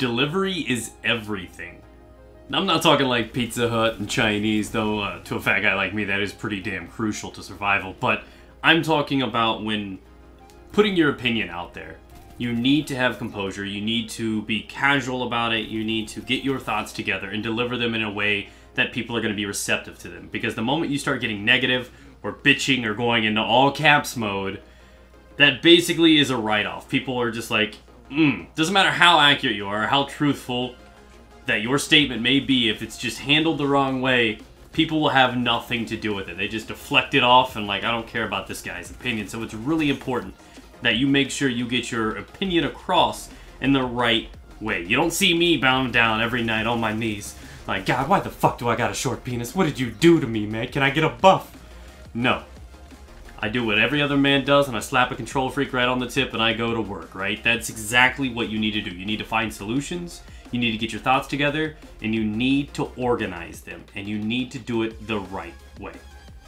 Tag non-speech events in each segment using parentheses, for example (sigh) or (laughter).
delivery is everything. I'm not talking like Pizza Hut and Chinese, though uh, to a fat guy like me that is pretty damn crucial to survival, but I'm talking about when putting your opinion out there. You need to have composure, you need to be casual about it, you need to get your thoughts together and deliver them in a way that people are going to be receptive to them. Because the moment you start getting negative or bitching or going into all caps mode, that basically is a write-off. People are just like, mm, doesn't matter how accurate you are, how truthful that your statement may be, if it's just handled the wrong way, people will have nothing to do with it. They just deflect it off and like, I don't care about this guy's opinion. So it's really important that you make sure you get your opinion across in the right way. You don't see me bowing down every night on my knees. Like, God, why the fuck do I got a short penis? What did you do to me, man? Can I get a buff? No. I do what every other man does, and I slap a control freak right on the tip, and I go to work, right? That's exactly what you need to do. You need to find solutions, you need to get your thoughts together, and you need to organize them, and you need to do it the right way.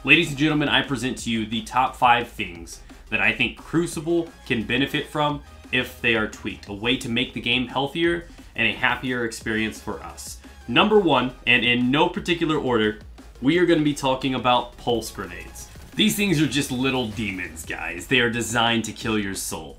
Ladies and gentlemen, I present to you the top five things that I think Crucible can benefit from if they are tweaked. A way to make the game healthier and a happier experience for us. Number one, and in no particular order, we are going to be talking about pulse grenades. These things are just little demons, guys. They are designed to kill your soul.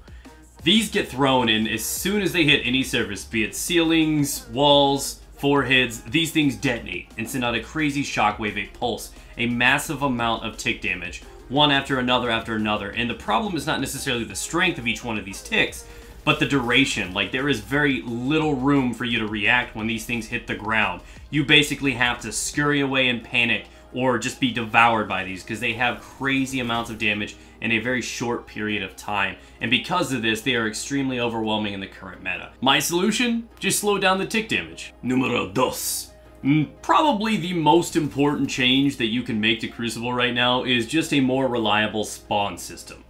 These get thrown in as soon as they hit any surface, be it ceilings, walls, foreheads, these things detonate and send out a crazy shockwave, a pulse, a massive amount of tick damage, one after another after another. And the problem is not necessarily the strength of each one of these ticks, but the duration. Like, there is very little room for you to react when these things hit the ground. You basically have to scurry away in panic or just be devoured by these because they have crazy amounts of damage in a very short period of time. And because of this, they are extremely overwhelming in the current meta. My solution? Just slow down the tick damage. Numero dos. Mm, probably the most important change that you can make to Crucible right now is just a more reliable spawn system.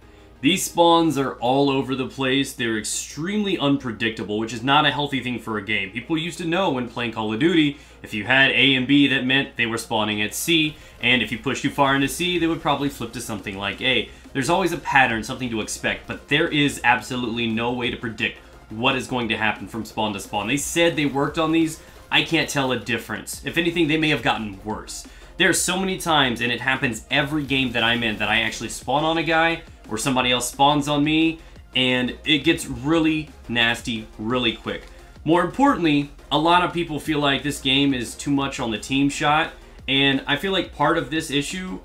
These spawns are all over the place, they're extremely unpredictable, which is not a healthy thing for a game. People used to know when playing Call of Duty, if you had A and B, that meant they were spawning at C, and if you pushed too far into C, they would probably flip to something like A. There's always a pattern, something to expect, but there is absolutely no way to predict what is going to happen from spawn to spawn. They said they worked on these, I can't tell a difference. If anything, they may have gotten worse. There are so many times, and it happens every game that I'm in, that I actually spawn on a guy, or somebody else spawns on me, and it gets really nasty really quick. More importantly, a lot of people feel like this game is too much on the team shot, and I feel like part of this issue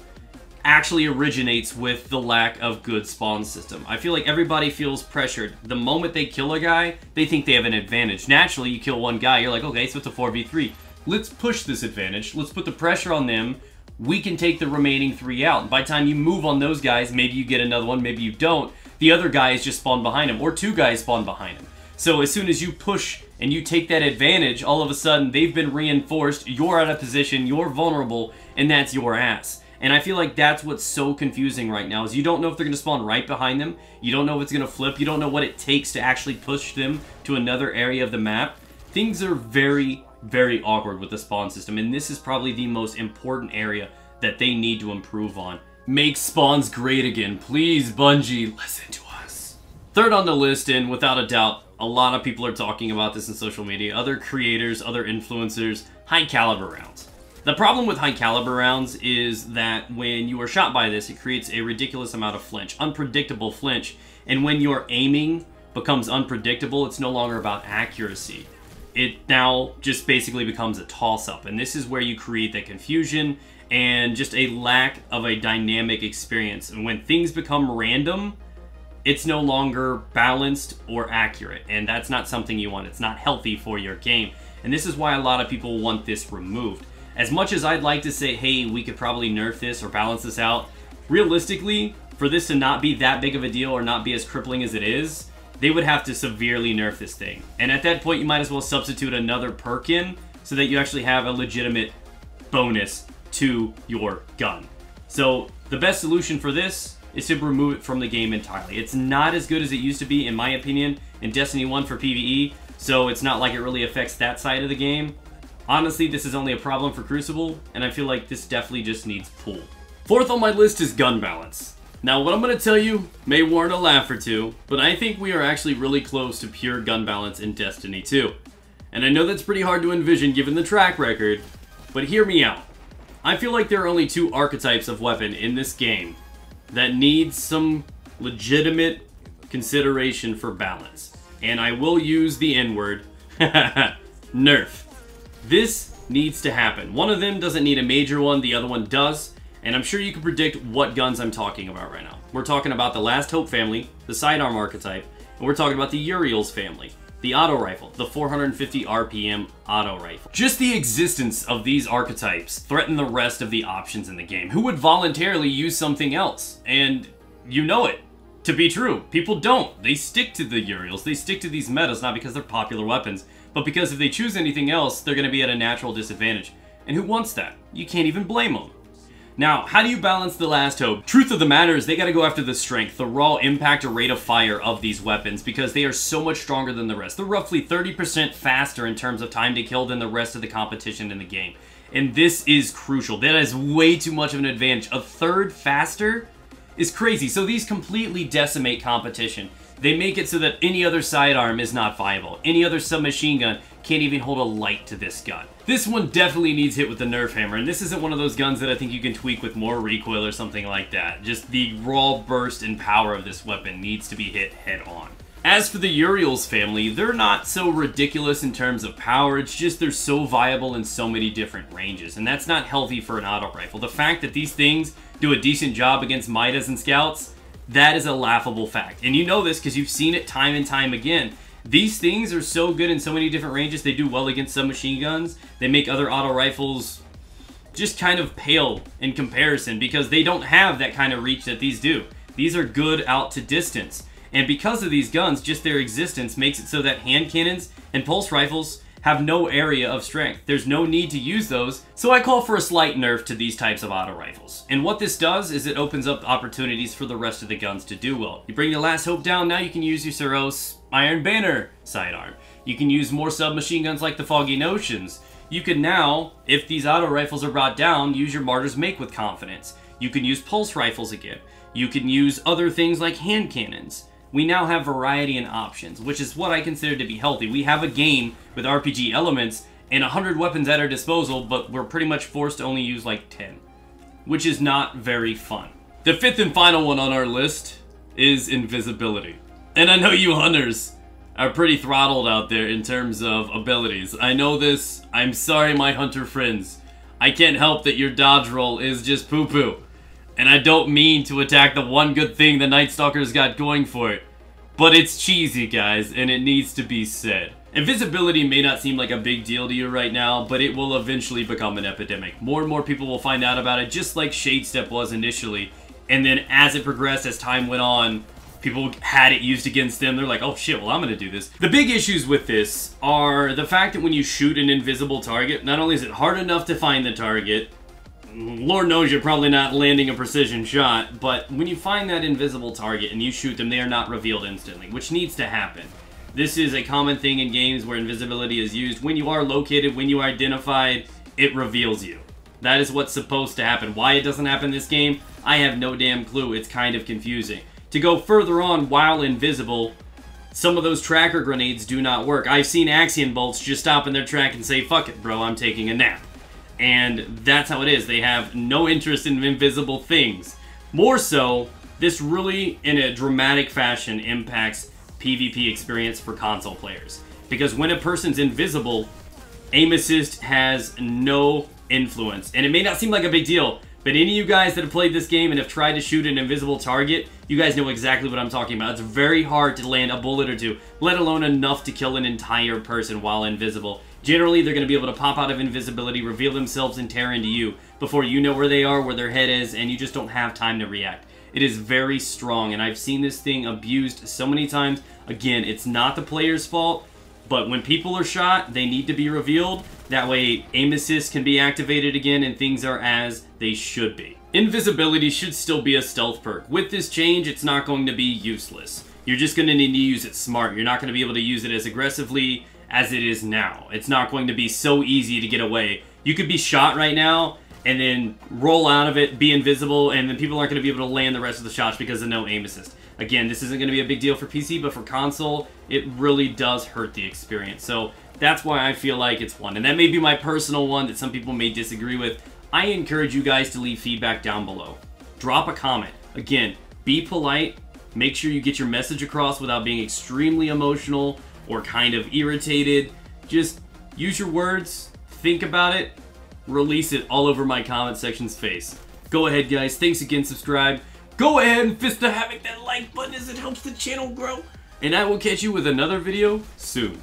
actually originates with the lack of good spawn system. I feel like everybody feels pressured. The moment they kill a guy, they think they have an advantage. Naturally, you kill one guy, you're like, okay, so it's a 4v3. Let's push this advantage. Let's put the pressure on them we can take the remaining three out. By the time you move on those guys, maybe you get another one, maybe you don't. The other guys just spawn behind him, or two guys spawn behind him. So as soon as you push and you take that advantage, all of a sudden they've been reinforced, you're out of position, you're vulnerable, and that's your ass. And I feel like that's what's so confusing right now is you don't know if they're going to spawn right behind them. You don't know if it's going to flip. You don't know what it takes to actually push them to another area of the map. Things are very, very awkward with the spawn system, and this is probably the most important area that they need to improve on. Make spawns great again. Please, Bungie, listen to us. Third on the list, and without a doubt, a lot of people are talking about this in social media, other creators, other influencers, high caliber rounds. The problem with high caliber rounds is that when you are shot by this, it creates a ridiculous amount of flinch, unpredictable flinch, and when your aiming becomes unpredictable, it's no longer about accuracy it now just basically becomes a toss-up. And this is where you create that confusion and just a lack of a dynamic experience. And when things become random, it's no longer balanced or accurate. And that's not something you want. It's not healthy for your game. And this is why a lot of people want this removed. As much as I'd like to say, hey, we could probably nerf this or balance this out, realistically, for this to not be that big of a deal or not be as crippling as it is, they would have to severely nerf this thing. And at that point, you might as well substitute another perk in so that you actually have a legitimate bonus to your gun. So the best solution for this is to remove it from the game entirely. It's not as good as it used to be, in my opinion, in Destiny 1 for PvE, so it's not like it really affects that side of the game. Honestly, this is only a problem for Crucible, and I feel like this definitely just needs pulled. Fourth on my list is gun balance. Now, what I'm going to tell you may warrant a laugh or two, but I think we are actually really close to pure gun balance in Destiny 2. And I know that's pretty hard to envision given the track record, but hear me out. I feel like there are only two archetypes of weapon in this game that need some legitimate consideration for balance. And I will use the N-word. (laughs) Nerf. This needs to happen. One of them doesn't need a major one, the other one does. And I'm sure you can predict what guns I'm talking about right now. We're talking about the Last Hope family, the sidearm archetype, and we're talking about the Uriel's family, the auto rifle, the 450 RPM auto rifle. Just the existence of these archetypes threaten the rest of the options in the game. Who would voluntarily use something else? And you know it to be true. People don't. They stick to the Uriels. They stick to these metas not because they're popular weapons, but because if they choose anything else, they're going to be at a natural disadvantage. And who wants that? You can't even blame them. Now, how do you balance the last hope? Truth of the matter is they gotta go after the strength, the raw impact or rate of fire of these weapons because they are so much stronger than the rest. They're roughly 30% faster in terms of time to kill than the rest of the competition in the game. And this is crucial. That is way too much of an advantage. A third faster is crazy. So these completely decimate competition. They make it so that any other sidearm is not viable. Any other submachine gun can't even hold a light to this gun. This one definitely needs hit with the Nerf hammer, and this isn't one of those guns that I think you can tweak with more recoil or something like that. Just the raw burst and power of this weapon needs to be hit head on. As for the Uriel's family, they're not so ridiculous in terms of power, it's just they're so viable in so many different ranges, and that's not healthy for an auto rifle. The fact that these things do a decent job against Mitas and Scouts, that is a laughable fact. And you know this because you've seen it time and time again. These things are so good in so many different ranges. They do well against submachine guns. They make other auto rifles just kind of pale in comparison because they don't have that kind of reach that these do. These are good out to distance. And because of these guns, just their existence makes it so that hand cannons and pulse rifles have no area of strength. There's no need to use those, so I call for a slight nerf to these types of auto rifles. And what this does is it opens up opportunities for the rest of the guns to do well. You bring the last hope down, now you can use your Suros Iron Banner sidearm. You can use more submachine guns like the Foggy Notions. You can now, if these auto rifles are brought down, use your Martyr's Make with confidence. You can use pulse rifles again. You can use other things like hand cannons we now have variety and options, which is what I consider to be healthy. We have a game with RPG elements and 100 weapons at our disposal, but we're pretty much forced to only use like 10, which is not very fun. The fifth and final one on our list is invisibility. And I know you hunters are pretty throttled out there in terms of abilities. I know this. I'm sorry, my hunter friends. I can't help that your dodge roll is just poo-poo. And I don't mean to attack the one good thing the Night Stalker's got going for it. But it's cheesy, guys, and it needs to be said. Invisibility may not seem like a big deal to you right now, but it will eventually become an epidemic. More and more people will find out about it, just like Shade Step was initially. And then as it progressed, as time went on, people had it used against them. They're like, oh shit, well I'm gonna do this. The big issues with this are the fact that when you shoot an invisible target, not only is it hard enough to find the target, Lord knows you're probably not landing a precision shot, but when you find that invisible target and you shoot them, they are not revealed instantly, which needs to happen. This is a common thing in games where invisibility is used. When you are located, when you are identified, it reveals you. That is what's supposed to happen. Why it doesn't happen in this game, I have no damn clue. It's kind of confusing. To go further on while invisible, some of those tracker grenades do not work. I've seen Axion bolts just stop in their track and say, fuck it, bro, I'm taking a nap. And that's how it is. They have no interest in invisible things. More so, this really, in a dramatic fashion, impacts PvP experience for console players. Because when a person's invisible, aim assist has no influence. And it may not seem like a big deal, but any of you guys that have played this game and have tried to shoot an invisible target, you guys know exactly what I'm talking about. It's very hard to land a bullet or two, let alone enough to kill an entire person while invisible. Generally, they're going to be able to pop out of invisibility, reveal themselves, and tear into you before you know where they are, where their head is, and you just don't have time to react. It is very strong, and I've seen this thing abused so many times. Again, it's not the player's fault, but when people are shot, they need to be revealed. That way, aim assist can be activated again, and things are as they should be. Invisibility should still be a stealth perk. With this change, it's not going to be useless. You're just going to need to use it smart. You're not going to be able to use it as aggressively as it is now. It's not going to be so easy to get away. You could be shot right now and then roll out of it, be invisible, and then people aren't going to be able to land the rest of the shots because of no aim assist. Again, this isn't going to be a big deal for PC, but for console, it really does hurt the experience. So That's why I feel like it's one. And that may be my personal one that some people may disagree with. I encourage you guys to leave feedback down below. Drop a comment. Again, be polite. Make sure you get your message across without being extremely emotional or kind of irritated. Just use your words, think about it, release it all over my comment section's face. Go ahead, guys. Thanks again. Subscribe. Go ahead and fist the havoc that like button as it helps the channel grow. And I will catch you with another video soon.